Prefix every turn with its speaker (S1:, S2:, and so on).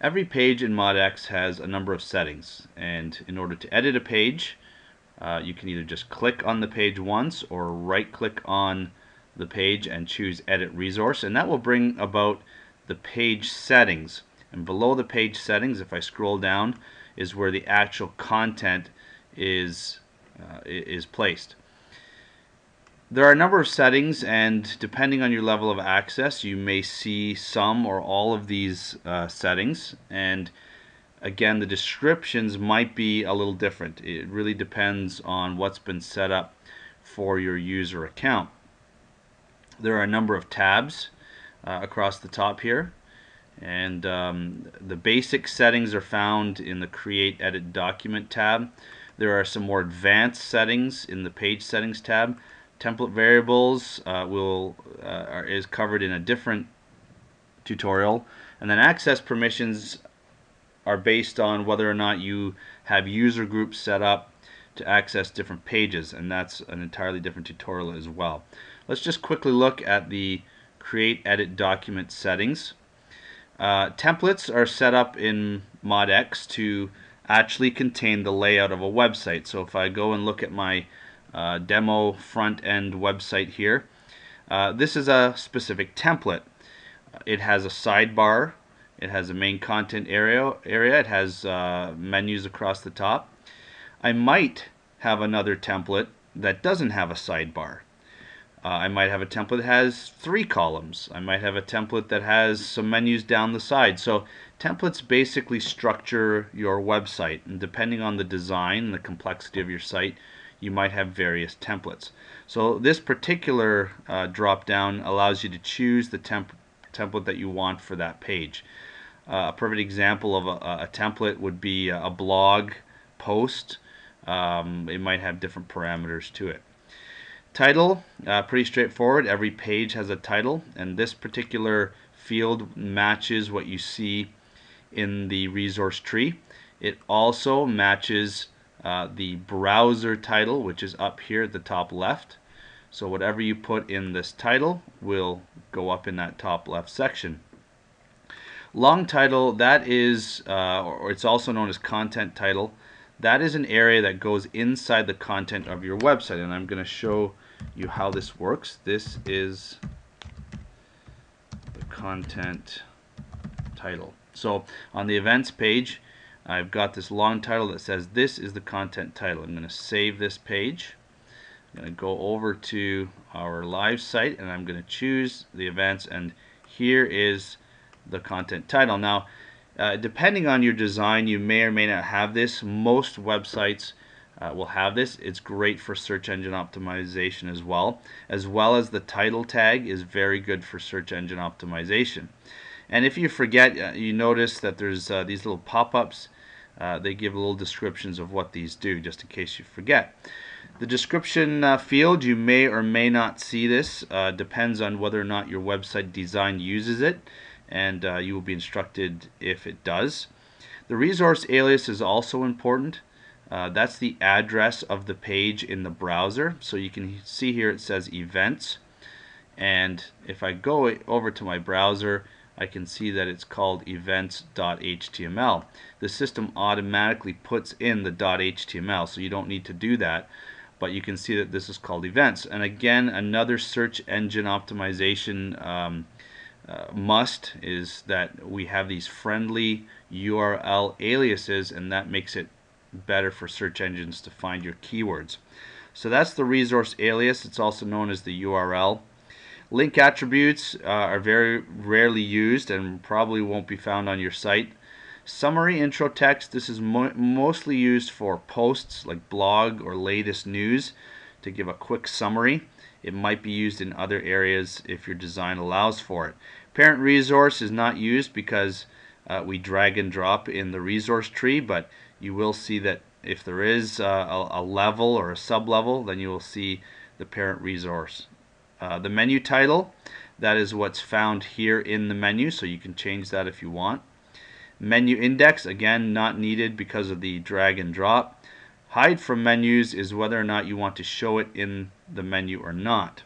S1: Every page in MODx has a number of settings and in order to edit a page uh, you can either just click on the page once or right click on the page and choose edit resource and that will bring about the page settings and below the page settings if I scroll down is where the actual content is uh, is placed. There are a number of settings and depending on your level of access you may see some or all of these uh, settings and again the descriptions might be a little different. It really depends on what's been set up for your user account. There are a number of tabs uh, across the top here and um, the basic settings are found in the create edit document tab. There are some more advanced settings in the page settings tab template variables uh, will uh, are, is covered in a different tutorial. And then access permissions are based on whether or not you have user groups set up to access different pages and that's an entirely different tutorial as well. Let's just quickly look at the create edit document settings. Uh, templates are set up in MODx to actually contain the layout of a website. So if I go and look at my uh, demo front end website here. Uh, this is a specific template. It has a sidebar, it has a main content area, area. it has uh, menus across the top. I might have another template that doesn't have a sidebar. Uh, I might have a template that has three columns. I might have a template that has some menus down the side. So templates basically structure your website and depending on the design, and the complexity of your site, you might have various templates. So this particular uh, drop down allows you to choose the temp template that you want for that page. Uh, a perfect example of a, a, template would be a blog post. Um, it might have different parameters to it. Title, uh, pretty straightforward. Every page has a title, and this particular field matches what you see in the resource tree. It also matches uh, the browser title which is up here at the top left. So whatever you put in this title will go up in that top left section. Long title that is uh, or it's also known as content title. That is an area that goes inside the content of your website and I'm going to show you how this works. This is the content title. So on the events page I've got this long title that says this is the content title. I'm going to save this page. I'm going to go over to our live site and I'm going to choose the events and here is the content title. Now uh, depending on your design you may or may not have this. Most websites uh, will have this. It's great for search engine optimization as well. As well as the title tag is very good for search engine optimization. And if you forget, uh, you notice that there's uh, these little pop-ups uh, they give little descriptions of what these do just in case you forget. The description uh, field, you may or may not see this, uh, depends on whether or not your website design uses it, and uh, you will be instructed if it does. The resource alias is also important. Uh, that's the address of the page in the browser. So you can see here it says events. And if I go over to my browser, I can see that it's called events.html. The system automatically puts in the .html, so you don't need to do that. But you can see that this is called events. And again, another search engine optimization um, uh, must is that we have these friendly URL aliases, and that makes it better for search engines to find your keywords. So that's the resource alias. It's also known as the URL. Link attributes uh, are very rarely used and probably won't be found on your site. Summary intro text, this is mo mostly used for posts like blog or latest news to give a quick summary. It might be used in other areas if your design allows for it. Parent resource is not used because uh, we drag and drop in the resource tree, but you will see that if there is uh, a, a level or a sub-level, then you will see the parent resource uh, the menu title, that is what's found here in the menu, so you can change that if you want. Menu index, again, not needed because of the drag and drop. Hide from menus is whether or not you want to show it in the menu or not.